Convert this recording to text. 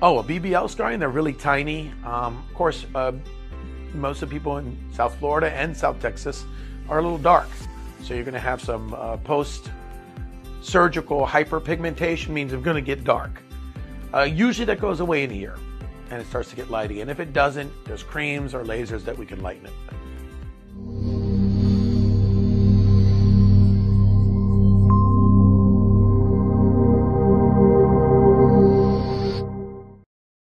Oh, a BBL scarring, they're really tiny. Um, of course, uh, most of the people in South Florida and South Texas are a little dark. So you're going to have some uh, post surgical hyperpigmentation, means it's going to get dark. Uh, usually that goes away in a year and it starts to get lighty. And if it doesn't, there's creams or lasers that we can lighten it.